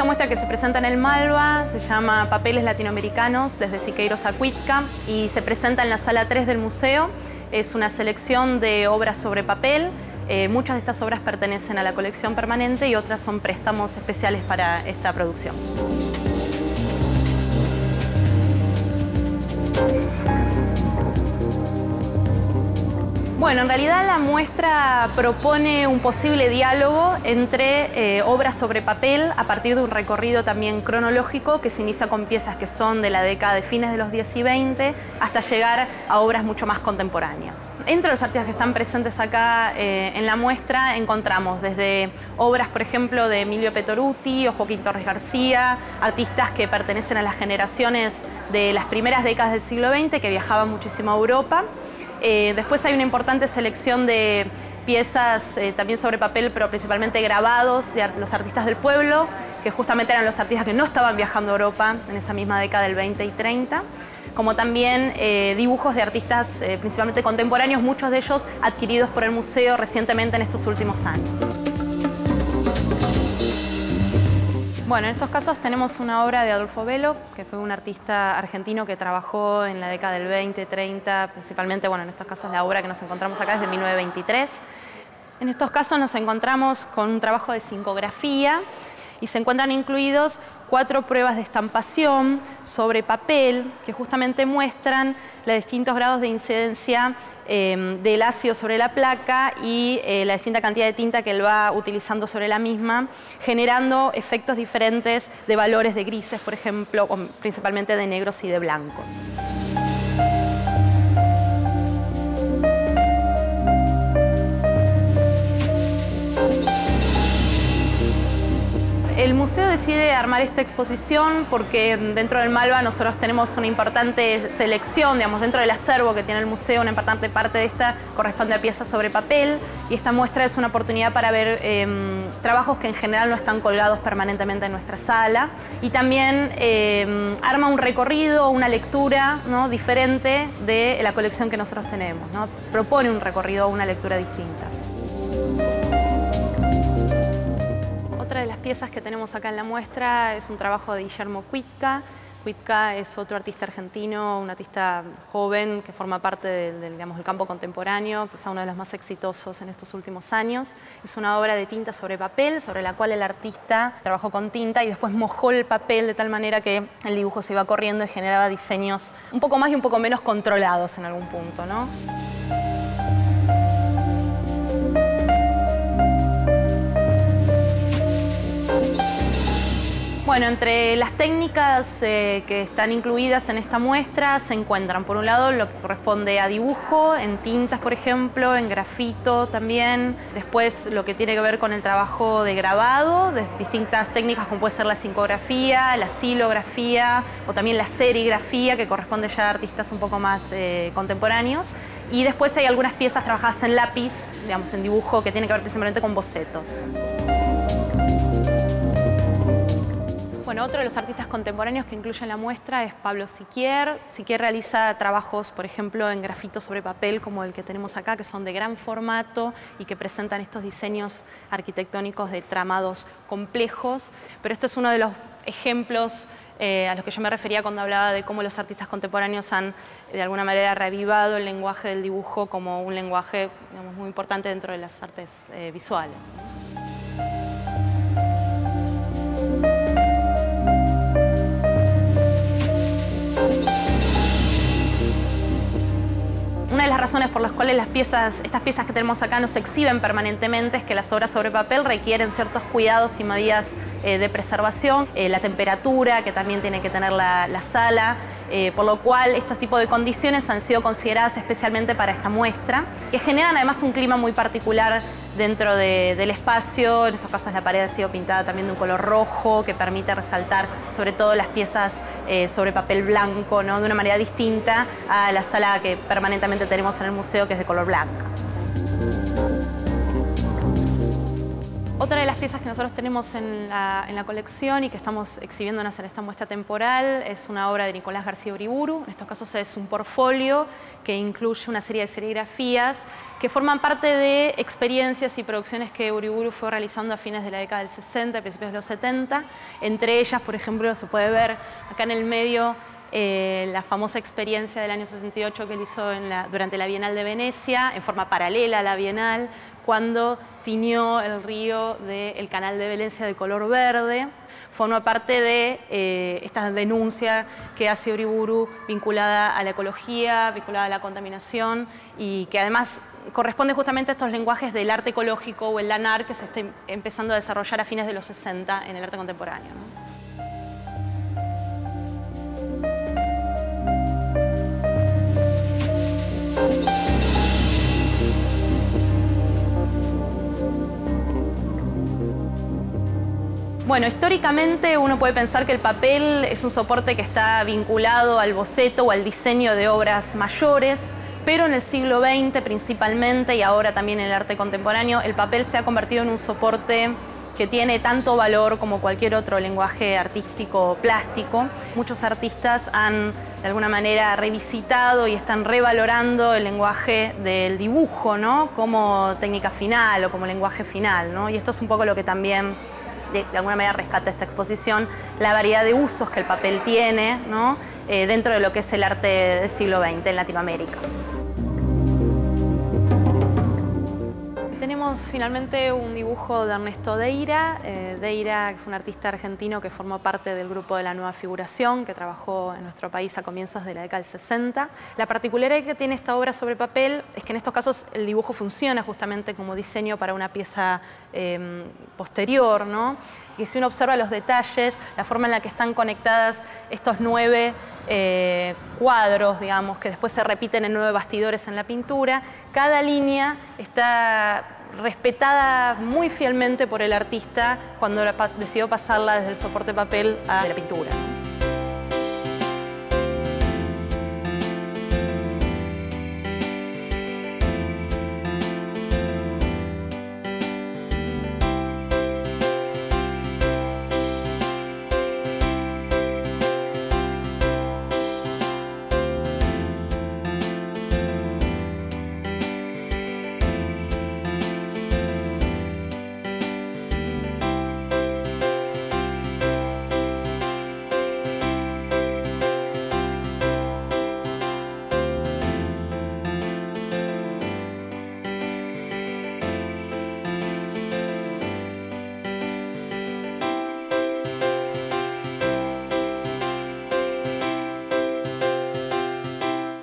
Esta muestra que se presenta en el Malva se llama Papeles Latinoamericanos desde Siqueiros a Cuitca y se presenta en la sala 3 del museo. Es una selección de obras sobre papel. Eh, muchas de estas obras pertenecen a la colección permanente y otras son préstamos especiales para esta producción. Bueno, en realidad la muestra propone un posible diálogo entre eh, obras sobre papel a partir de un recorrido también cronológico que se inicia con piezas que son de la década de fines de los 10 y 20 hasta llegar a obras mucho más contemporáneas. Entre los artistas que están presentes acá eh, en la muestra encontramos desde obras, por ejemplo, de Emilio Petoruti o Joaquín Torres García, artistas que pertenecen a las generaciones de las primeras décadas del siglo XX que viajaban muchísimo a Europa eh, después hay una importante selección de piezas eh, también sobre papel, pero principalmente grabados de los artistas del pueblo, que justamente eran los artistas que no estaban viajando a Europa en esa misma década del 20 y 30 como también eh, dibujos de artistas principalmente contemporáneos, muchos de ellos adquiridos por el museo recientemente en estos últimos años. Bueno, en estos casos tenemos una obra de Adolfo Velo, que fue un artista argentino que trabajó en la década del 20, 30, principalmente, bueno, en estos casos la obra que nos encontramos acá es de 1923. En estos casos nos encontramos con un trabajo de sincografía y se encuentran incluidos cuatro pruebas de estampación sobre papel que justamente muestran los distintos grados de incidencia em, del ácido sobre la placa y eh, la distinta cantidad de tinta que él va utilizando sobre la misma, generando efectos diferentes de valores de grises, por ejemplo, principalmente de negros y de blancos. Museo decide armar esta exposición porque dentro del Malva nosotros tenemos una importante selección, digamos, dentro del acervo que tiene el museo, una importante parte de esta corresponde a piezas sobre papel y esta muestra es una oportunidad para ver em, trabajos que en general no están colgados permanentemente en nuestra sala y también em, arma un recorrido, una lectura diferente de la colección que nosotros tenemos, propone un recorrido, una lectura distinta. Otra de las piezas que tenemos acá en la muestra es un trabajo de Guillermo Cuitca. Cuitca es otro artista argentino, un artista joven que forma parte del, del campo contemporáneo, quizá uno de los más exitosos en estos últimos años. Es una obra de tinta sobre papel, sobre la cual el artista trabajó con tinta y después mojó el papel de tal manera que el dibujo se iba corriendo y generaba diseños un poco más y un poco menos controlados en algún punto. ¿no? Bueno, entre las técnicas eh, que están incluidas en esta muestra se encuentran, por un lado, lo que corresponde a dibujo, en tintas, por ejemplo, en grafito también. Después, lo que tiene que ver con el trabajo de grabado, de distintas técnicas como puede ser la sincografía, la silografía o también la serigrafía, que corresponde ya a artistas un poco más eh, contemporáneos. Y después hay algunas piezas trabajadas en lápiz, digamos, en dibujo, que tiene que ver principalmente con bocetos. Bueno, otro de los artistas contemporáneos que incluye en la muestra es Pablo Siquier. Siquier realiza trabajos, por ejemplo, en grafito sobre papel, como el que tenemos acá, que son de gran formato y que presentan estos diseños arquitectónicos de tramados complejos. Pero este es uno de los ejemplos eh, a los que yo me refería cuando hablaba de cómo los artistas contemporáneos han, de alguna manera, revivado el lenguaje del dibujo como un lenguaje muy importante dentro de las artes eh, visuales. Por las cuales las piezas, estas piezas que tenemos acá no se exhiben permanentemente es que las obras sobre papel requieren ciertos cuidados y medidas eh, de preservación, eh, la temperatura que también tiene que tener la, sala, eh, por lo cual estos tipos de condiciones han sido consideradas especialmente para esta muestra, que generan además un clima muy particular dentro del espacio, en estos casos la pared ha sido pintada también de un color rojo que permite resaltar sobre todo las piezas sobre papel blanco, ¿no? de una manera distinta a la sala que permanentemente tenemos en el museo que es de color blanco. Otra de las piezas que nosotros tenemos en la, colección y que estamos exhibiéndonos en esta muestra temporal es una obra de Nicolás García Uriburu. En estos casos es un portfolio que incluye una serie de serigrafías que forman parte de experiencias y producciones que Uriburu fue realizando a fines de la década del 60, principios de los 70. Entre ellas, por ejemplo, se puede ver acá en el medio eh, la famosa experiencia del año 68 que él hizo durante la Bienal de Venecia, en forma paralela a la Bienal, cuando tiñó el río del canal de Valencia de color verde. Forma parte de eh, esta denuncia que hace Uriburu vinculada a la ecología, vinculada a la contaminación y que además corresponde justamente a estos lenguajes del arte ecológico o el lanar que se está empezando a desarrollar a fines de los 60 en el arte contemporáneo. Históricamente uno puede pensar que el papel es un soporte que está vinculado al boceto o al diseño de obras mayores, pero en el siglo XX principalmente y ahora también en el arte contemporáneo, el papel se ha convertido en un soporte que tiene tanto valor como cualquier otro lenguaje artístico plástico. Muchos artistas han de alguna manera revisitado y están revalorando el lenguaje del dibujo ¿no? como técnica final o como lenguaje final. ¿no? Y esto es un poco lo que también de, alguna manera rescata esta exposición, la variedad de usos que el papel tiene eh, dentro de lo que es el arte del siglo XX en Latinoamérica. Tenemos finalmente un dibujo de Ernesto Deira. Eh, Deira fue un artista argentino que formó parte del grupo de la Nueva Figuración, que trabajó en nuestro país a comienzos de la década del 60. La particularidad que tiene esta obra sobre papel es que en estos casos el dibujo funciona justamente como diseño para una pieza em, posterior, ¿no? Y si uno observa los detalles, la forma en la que están conectadas estos nueve eh, cuadros, digamos, que después se repiten en nueve bastidores en la pintura, cada línea está respetada muy fielmente por el artista cuando decidió pasarla desde el soporte papel a la pintura.